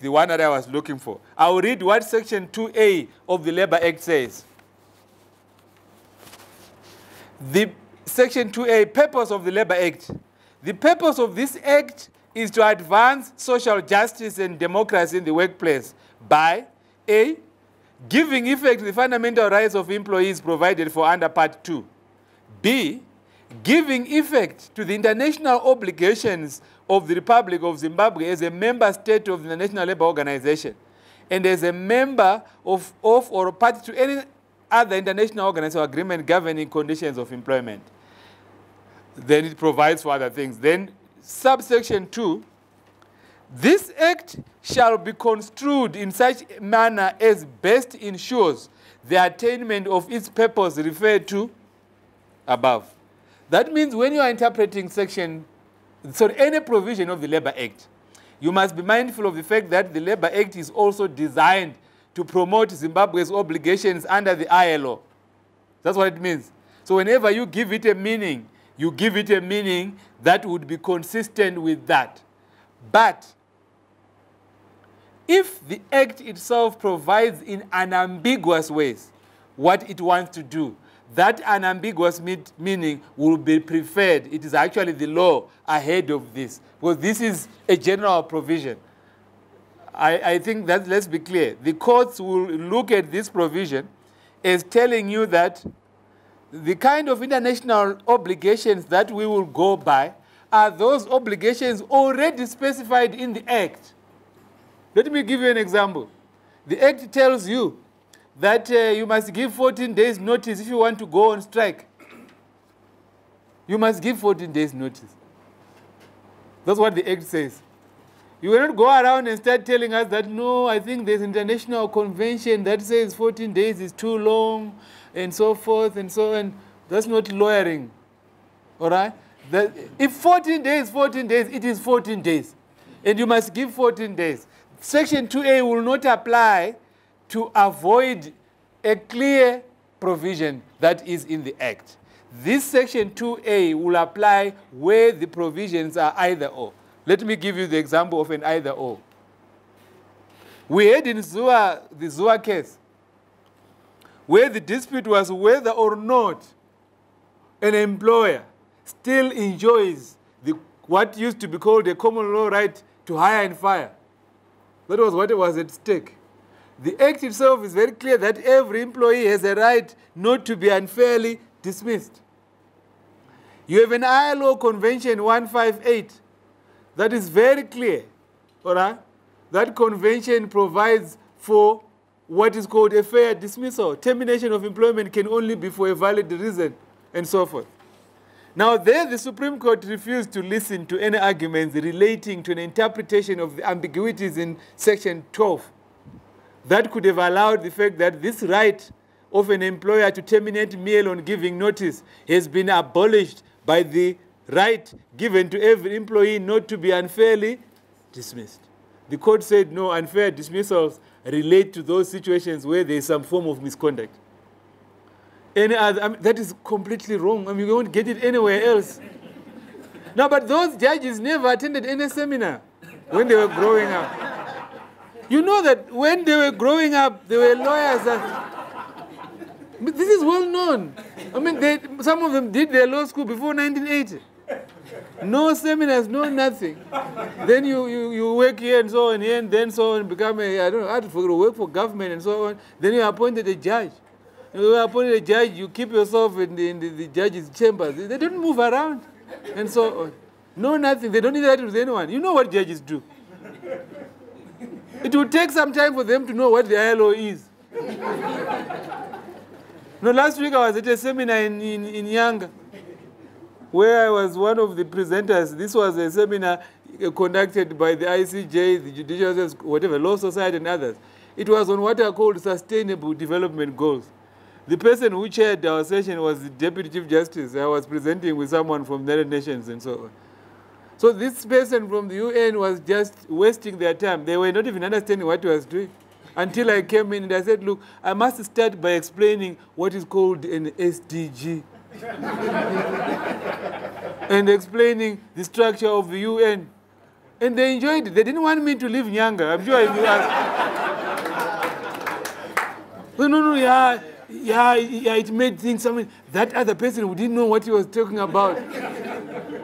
the one that I was looking for. I'll read what Section 2A of the Labor Act says. The Section 2A, purpose of the Labor Act. The purpose of this act is to advance social justice and democracy in the workplace by A. Giving effect to the fundamental rights of employees provided for under Part 2. B. Giving effect to the international obligations of the Republic of Zimbabwe as a member state of the International Labour Organization and as a member of, of or party to any other international organization or agreement governing conditions of employment. Then it provides for other things. Then subsection 2, this act shall be construed in such manner as best ensures the attainment of its purpose referred to above. That means when you are interpreting section, so any provision of the Labor Act, you must be mindful of the fact that the Labor Act is also designed to promote Zimbabwe's obligations under the ILO. That's what it means. So whenever you give it a meaning, you give it a meaning that would be consistent with that. But if the act itself provides in unambiguous ways what it wants to do, that unambiguous meaning will be preferred. It is actually the law ahead of this, because this is a general provision. I, I think that, let's be clear, the courts will look at this provision as telling you that the kind of international obligations that we will go by are those obligations already specified in the Act. Let me give you an example. The Act tells you that uh, you must give 14 days notice if you want to go on strike. You must give 14 days notice. That's what the Act says. You will not go around and start telling us that, no, I think there's international convention that says 14 days is too long, and so forth and so on. That's not lawyering. All right? That if 14 days, 14 days, it is 14 days. And you must give 14 days. Section 2A will not apply to avoid a clear provision that is in the Act. This Section 2A will apply where the provisions are either or. Let me give you the example of an either or. We had in Zuva, the Zuva case, where the dispute was whether or not an employer still enjoys the, what used to be called a common law right to hire and fire. That was what was at stake. The Act itself is very clear that every employee has a right not to be unfairly dismissed. You have an ILO Convention 158 that is very clear. All right? That convention provides for what is called a fair dismissal. Termination of employment can only be for a valid reason, and so forth. Now, there the Supreme Court refused to listen to any arguments relating to an interpretation of the ambiguities in Section 12 that could have allowed the fact that this right of an employer to terminate meal on giving notice has been abolished by the right given to every employee not to be unfairly dismissed. The court said no, unfair dismissals relate to those situations where there is some form of misconduct. Any other, I mean, that is completely wrong. I mean, you won't get it anywhere else. no, but those judges never attended any seminar when they were growing up. You know that when they were growing up, they were lawyers. This is well known. I mean, they, some of them did their law school before 1980. No seminars, no nothing. then you, you, you work here and so on, here and then so on, become a, I don't know, how to work for government and so on. Then you appointed a judge. You appointed a judge, you keep yourself in the, in the, the judge's chambers. They don't move around and so on. No nothing. They don't interact with anyone. You know what judges do. It will take some time for them to know what the ILO is. no, last week I was at a seminar in, in, in Nyanga where I was one of the presenters. This was a seminar conducted by the ICJ, the Judicial, whatever, Law Society and others. It was on what are called sustainable development goals. The person who chaired our session was the Deputy Chief Justice. I was presenting with someone from the United Nations and so on. So this person from the UN was just wasting their time. They were not even understanding what he was doing. Until I came in and I said, look, I must start by explaining what is called an SDG. and explaining the structure of the UN. And they enjoyed it. They didn't want me to leave Nyanga. I'm sure if you ask. no, no, no, yeah, yeah, yeah, it made things something. That other person who didn't know what he was talking about.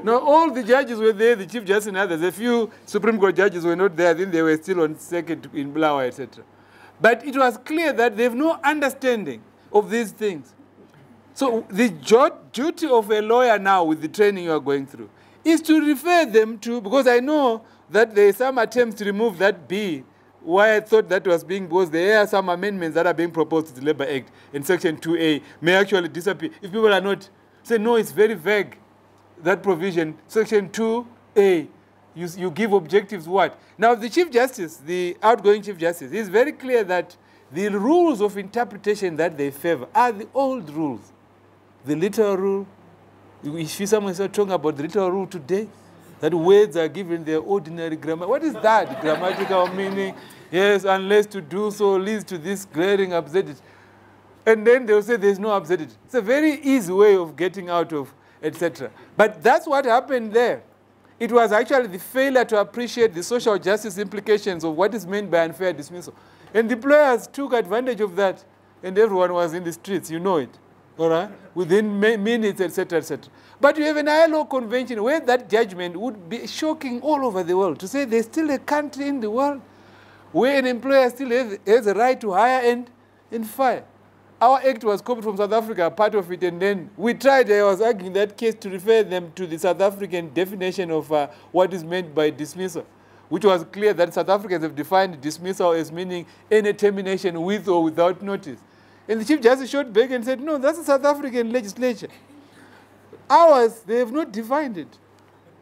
Now, all the judges were there, the Chief Justice and others. A few Supreme Court judges were not there. Then they were still on second in Bulawayo, etc. But it was clear that they have no understanding of these things. So the duty of a lawyer now with the training you are going through is to refer them to, because I know that there are some attempts to remove that B why I thought that was being because there are some amendments that are being proposed to the Labour Act in Section 2A may actually disappear. If people are not, say, no, it's very vague, that provision, Section 2A, you, you give objectives what? Now, the Chief Justice, the outgoing Chief Justice, is very clear that the rules of interpretation that they favor are the old rules. The literal rule, if someone is talking about the literal rule today, that words are given their ordinary grammar. What is that? Grammatical meaning? Yes, unless to do so leads to this glaring absurdity. And then they'll say there's no absurdity. It's a very easy way of getting out of, etc. But that's what happened there. It was actually the failure to appreciate the social justice implications of what is meant by unfair dismissal. And the players took advantage of that, and everyone was in the streets, you know it, all right, within minutes, etc., etc. But you have an ILO convention where that judgment would be shocking all over the world to say there's still a country in the world where an employer still has, has a right to hire and, and fire. Our act was copied from South Africa, part of it, and then we tried, I was arguing that case to refer them to the South African definition of uh, what is meant by dismissal, which was clear that South Africans have defined dismissal as meaning any termination with or without notice. And the Chief Justice shot back and said, no, that's the South African legislature. Ours, they have not defined it.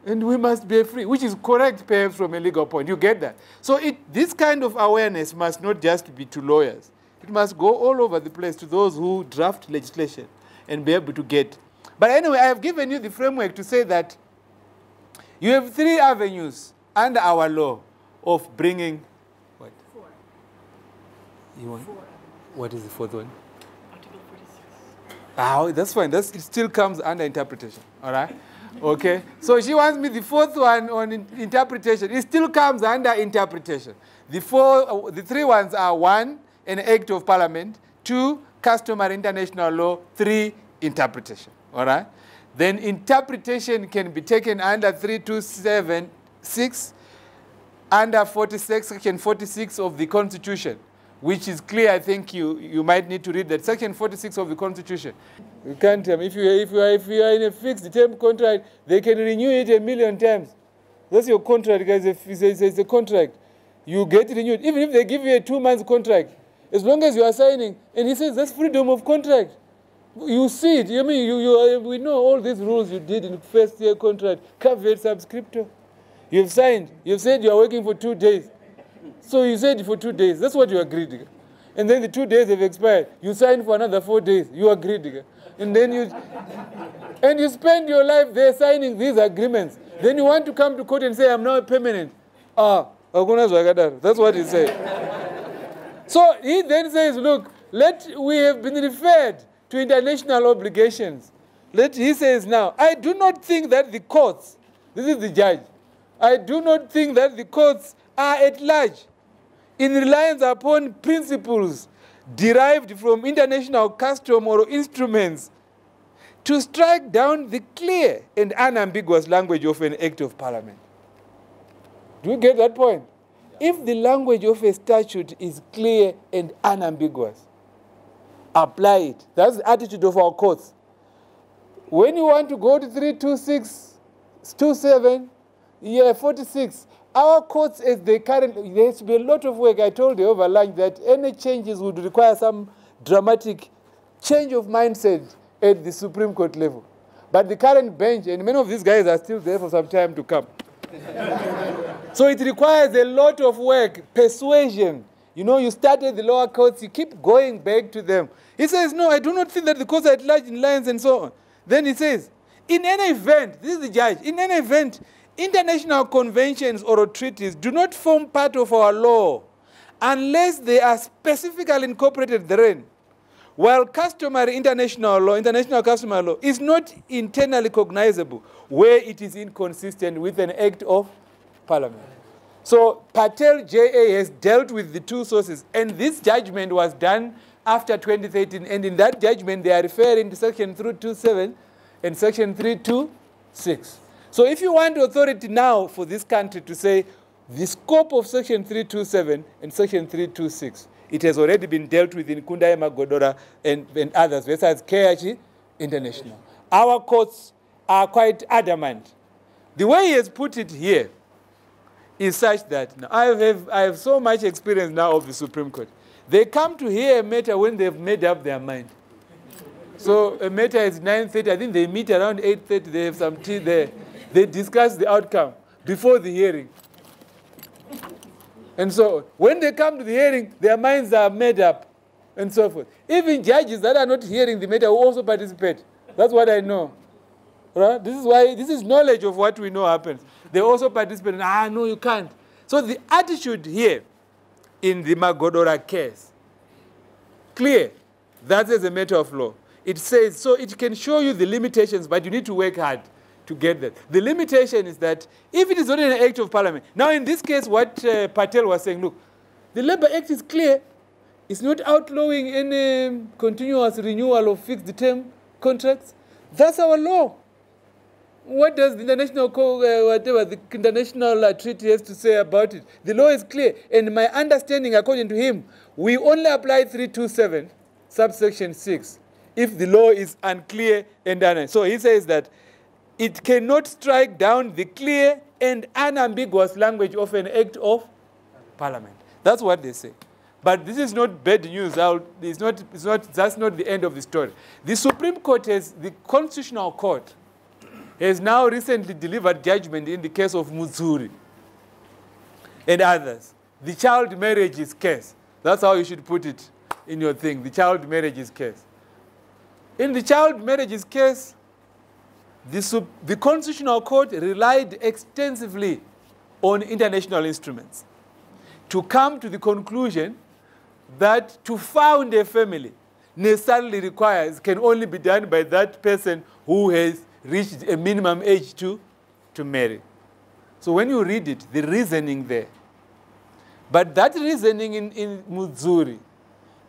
And we must be free, which is correct perhaps from a legal point. You get that? So it, this kind of awareness must not just be to lawyers. It must go all over the place to those who draft legislation and be able to get. But anyway, I have given you the framework to say that you have three avenues under our law of bringing what? Four. You want? Four. What is the fourth one? Article 46. Ah, that's fine. That's, it still comes under interpretation. All right? Okay? So she wants me the fourth one on in interpretation. It still comes under interpretation. The, four, uh, the three ones are one, an act of parliament, two, customary international law, three, interpretation. All right? Then interpretation can be taken under 3276, under 46, section 46 of the Constitution which is clear. I think you, you might need to read that. Section 46 of the Constitution. You can't, um, if, you, if, you are, if you are in a fixed term contract, they can renew it a million times. That's your contract, guys. It's a, it's a, contract. You get renewed. Even if they give you a two month contract, as long as you are signing, and he says that's freedom of contract. You see it. I mean, you, you, we know all these rules you did in first year contract. Caveat subscriptor. You've signed. You've said you are working for two days. So you said for two days. That's what you agreed. And then the two days have expired. You signed for another four days. You agreed. And then you and you spend your life there signing these agreements. Then you want to come to court and say, I'm now permanent. Ah, that's what he said. So he then says, look, let we have been referred to international obligations. Let he says now, I do not think that the courts, this is the judge, I do not think that the courts are at large in reliance upon principles derived from international custom or instruments to strike down the clear and unambiguous language of an act of parliament. Do you get that point? If the language of a statute is clear and unambiguous, apply it. That's the attitude of our courts. When you want to go to 326, 27, yeah, 46, our courts, as they currently, there has to be a lot of work. I told you over lunch that any changes would require some dramatic change of mindset at the Supreme Court level. But the current bench, and many of these guys are still there for some time to come. so it requires a lot of work, persuasion. You know, you start at the lower courts, you keep going back to them. He says, No, I do not think that the courts are at large in lines and so on. Then he says, In any event, this is the judge, in any event, International conventions or treaties do not form part of our law unless they are specifically incorporated therein. While customary international law, international customary law, is not internally cognizable where it is inconsistent with an act of Parliament. So Patel JA has dealt with the two sources, and this judgment was done after 2013. And in that judgment, they are referring to Section 327 and Section 326. So if you want authority now for this country to say the scope of Section 327 and Section 326, it has already been dealt with in Kundai Magodora and, and others, besides KH International. Our courts are quite adamant. The way he has put it here is such that now, I, have, I have so much experience now of the Supreme Court. They come to hear a matter when they've made up their mind. So a matter is 9.30. I think they meet around 8.30. They have some tea there. They discuss the outcome before the hearing. And so when they come to the hearing, their minds are made up and so forth. Even judges that are not hearing the matter will also participate. That's what I know. Right? This is why this is knowledge of what we know happens. They also participate. ah, no, you can't. So the attitude here in the Magodora case, clear. That is a matter of law. It says, so it can show you the limitations, but you need to work hard to get that. The limitation is that if it is not an act of parliament, now in this case, what uh, Patel was saying, look, the Labour Act is clear. It's not outlawing any continuous renewal of fixed term contracts. That's our law. What does the international, co- uh, whatever the international uh, treaty has to say about it? The law is clear. And my understanding, according to him, we only apply 327, subsection 6, if the law is unclear and unknown. So he says that it cannot strike down the clear and unambiguous language of an act of parliament. That's what they say. But this is not bad news. It's not, it's not, that's not the end of the story. The Supreme Court has, the Constitutional Court has now recently delivered judgment in the case of Mudzuru and others. The child marriages case. That's how you should put it in your thing, the child marriages case. In the child marriages case, the, the Constitutional Court relied extensively on international instruments to come to the conclusion that to found a family necessarily requires, can only be done by that person who has reached a minimum age to, to marry. So when you read it, the reasoning there. But that reasoning in, in Mudzuru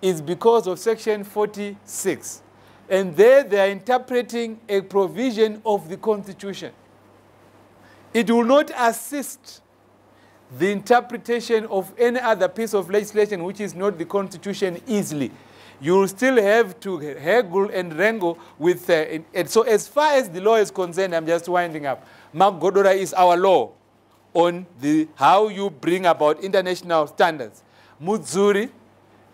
is because of section 46. And there they are interpreting a provision of the Constitution. It will not assist the interpretation of any other piece of legislation which is not the Constitution easily. You still have to haggle and wrangle with. Uh, so, as far as the law is concerned, I'm just winding up. Magodora is our law on the, how you bring about international standards. Mudzuru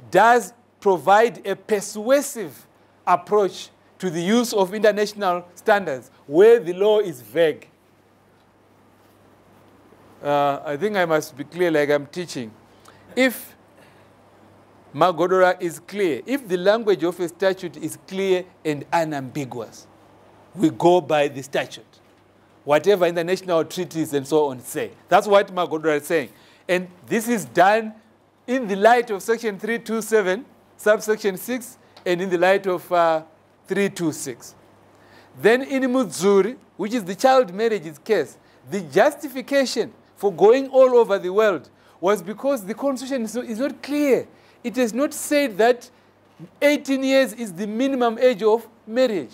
does provide a persuasive approach to the use of international standards where the law is vague. Uh, I think I must be clear like I'm teaching. If Magodora is clear, if the language of a statute is clear and unambiguous, we go by the statute. Whatever international treaties and so on say. That's what Magodora is saying. And this is done in the light of Section 327, subsection 6, and in the light of uh, 326. Then in Mudzuru, which is the child marriages case, the justification for going all over the world was because the constitution is not clear. It has not said that 18 years is the minimum age of marriage.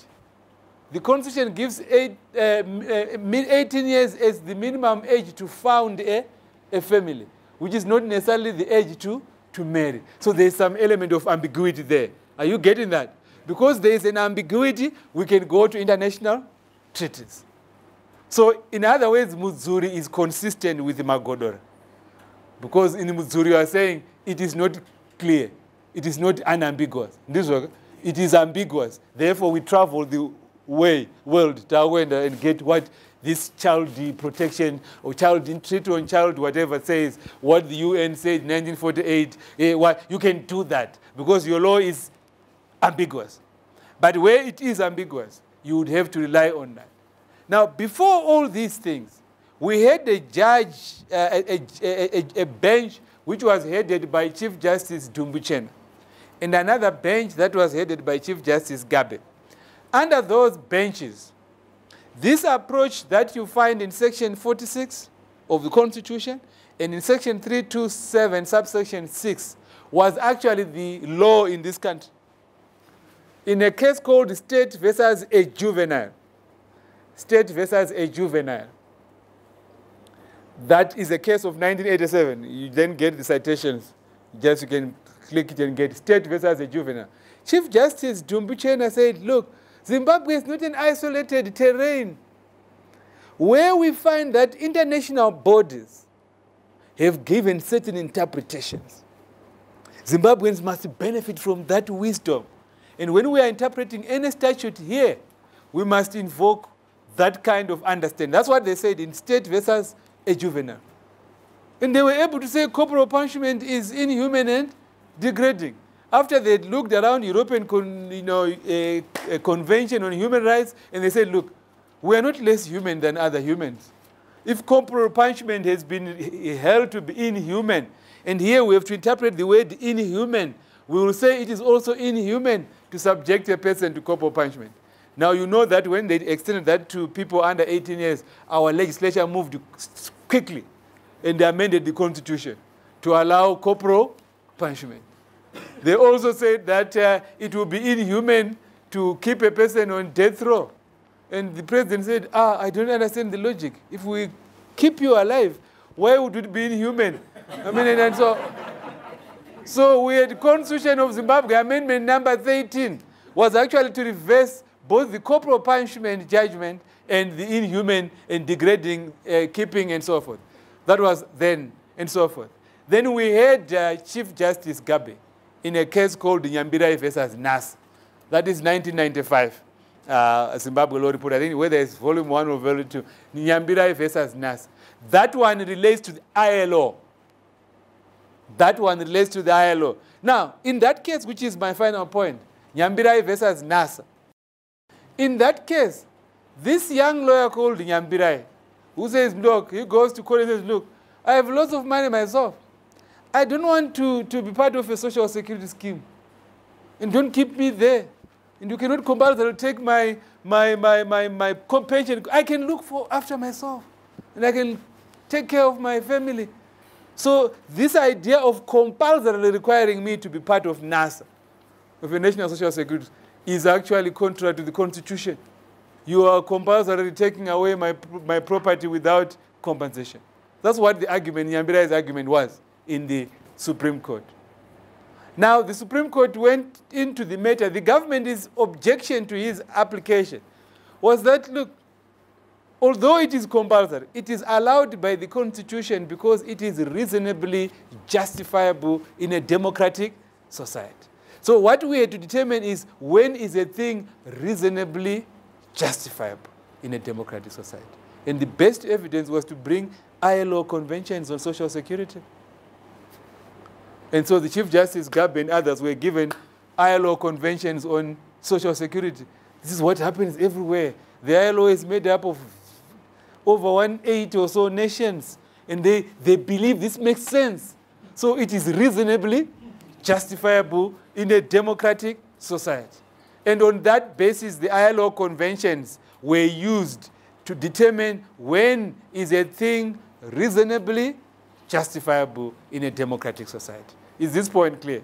The constitution gives eight, uh, uh, 18 years as the minimum age to found a, a family, which is not necessarily the age to, to marry. So there's some element of ambiguity there. Are you getting that? Because there is an ambiguity, we can go to international treaties. So, in other words, Mudzuru is consistent with Magodora. Because in Mudzuru, you are saying it is not clear, it is not unambiguous. Way, it is ambiguous. Therefore, we travel the way, world, and get what this child protection or child treaty on child, whatever says, what the UN said in 1948, eh, what, you can do that because your law is ambiguous. But where it is ambiguous, you would have to rely on that. Now, before all these things, we had a judge, uh, a, a, a, a, bench which was headed by Chief Justice Dumbutshena, and another bench that was headed by Chief Justice Gubbay. Under those benches, this approach that you find in section 46 of the Constitution, and in section 327, subsection 6, was actually the law in this country. In a case called State versus a Juvenile, State versus a Juvenile, that is a case of 1987. You then get the citations. Just you can click it and get State versus a Juvenile. Chief Justice Dumbutshena said, look, Zimbabwe is not an isolated terrain where we find that international bodies have given certain interpretations. Zimbabweans must benefit from that wisdom. And when we are interpreting any statute here, we must invoke that kind of understanding. That's what they said in state versus a juvenile. And they were able to say corporal punishment is inhuman and degrading. After they looked around European con, you know, a, a convention on human rights, and they said, look, we are not less human than other humans. If corporal punishment has been held to be inhuman, and here we have to interpret the word inhuman, we will say it is also inhuman to subject a person to corporal punishment. Now you know that when they extended that to people under 18 years, our legislature moved quickly and they amended the constitution to allow corporal punishment. They also said that uh, it would be inhuman to keep a person on death row. And the president said, ah, I don't understand the logic. If we keep you alive, why would it be inhuman? I mean, and, and so, so we had the Constitution of Zimbabwe, Amendment number 13, was actually to reverse both the corporal punishment judgment and the inhuman and degrading uh, keeping and so forth. That was then and so forth. Then we had uh, Chief Justice Gubbay in a case called Nyambirai versus NSSA. That is 1995 uh, Zimbabwe Law Report. I think whether it's volume one or volume two. Nyambirai versus NSSA. That one relates to the ILO. That one relates to the ILO. Now, in that case, which is my final point, Nyambirai versus NSSA. In that case, this young lawyer called Nyambirai, who says, look, he goes to court and says, look, I have lots of money myself. I don't want to, to be part of a social security scheme. And don't keep me there. And you cannot compulsory take my, my, my, my, my pension. I can look for after myself. And I can take care of my family. So this idea of compulsorily requiring me to be part of NSSA, of a national social security, is actually contrary to the constitution. You are compulsorily taking away my, my property without compensation. That's what the argument, Nyambirai's argument was in the Supreme Court. Now, the Supreme Court went into the matter. The government's objection to his application was that, look, although it is compulsory, it is allowed by the Constitution because it is reasonably justifiable in a democratic society. So what we have to determine is when is a thing reasonably justifiable in a democratic society. And the best evidence was to bring ILO conventions on social security. And so the Chief Justice Gubbay and others were given ILO conventions on social security. This is what happens everywhere. The ILO is made up of over 180 or so nations, and they, they believe this makes sense. So it is reasonably justifiable in a democratic society. And on that basis, the ILO conventions were used to determine when is a thing reasonably justifiable in a democratic society. Is this point clear?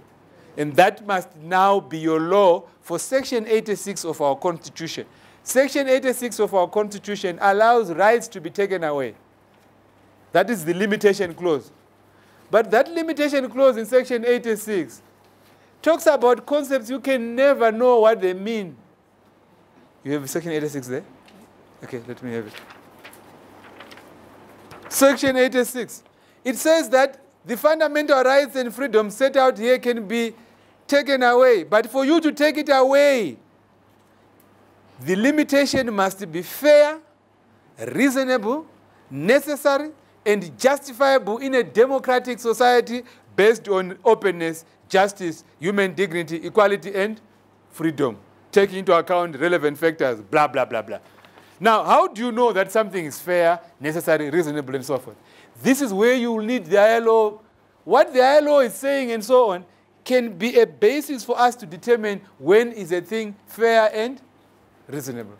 And that must now be your law for Section 86 of our Constitution. Section 86 of our Constitution allows rights to be taken away. That is the limitation clause. But that limitation clause in Section 86 talks about concepts you can never know what they mean. You have Section 86 there? Okay, let me have it. Section 86. It says that the fundamental rights and freedoms set out here can be taken away. But for you to take it away, the limitation must be fair, reasonable, necessary, and justifiable in a democratic society based on openness, justice, human dignity, equality, and freedom, taking into account relevant factors, blah, blah, blah, blah. Now, how do you know that something is fair, necessary, reasonable, and so forth? This is where you need the ILO. What the ILO is saying and so on can be a basis for us to determine when is a thing fair and reasonable.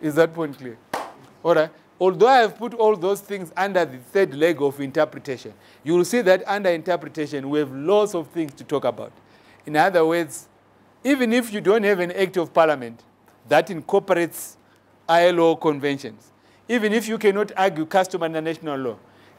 Is that point clear? All right. Although I have put all those things under the third leg of interpretation, you will see that under interpretation we have lots of things to talk about. In other words, even if you don't have an act of parliament that incorporates ILO conventions, even if you cannot argue custom and national law,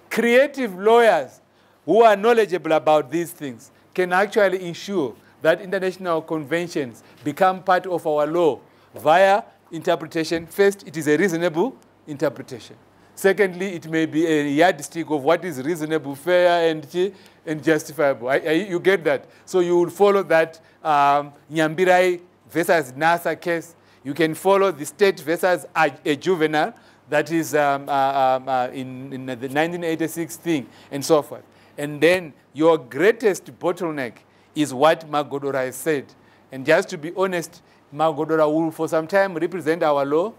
creative lawyers who are knowledgeable about these things can actually ensure that international conventions become part of our law via interpretation. First, it is a reasonable interpretation. Secondly, it may be a yardstick of what is reasonable, fair, and, and justifiable. I, I, you get that? So you will follow that um, Nyambirai versus NSSA case. You can follow the state versus a, a juvenile that is um, uh, um, uh, in, in the 1986 thing, and so forth. And then your greatest bottleneck is what Magodora has said. And just to be honest, Magodora will for some time represent our law.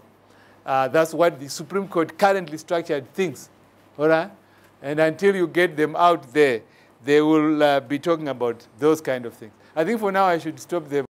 Uh, that's what the Supreme Court currently structured thinks. All right? And until you get them out there, they will uh, be talking about those kind of things. I think for now I should stop there.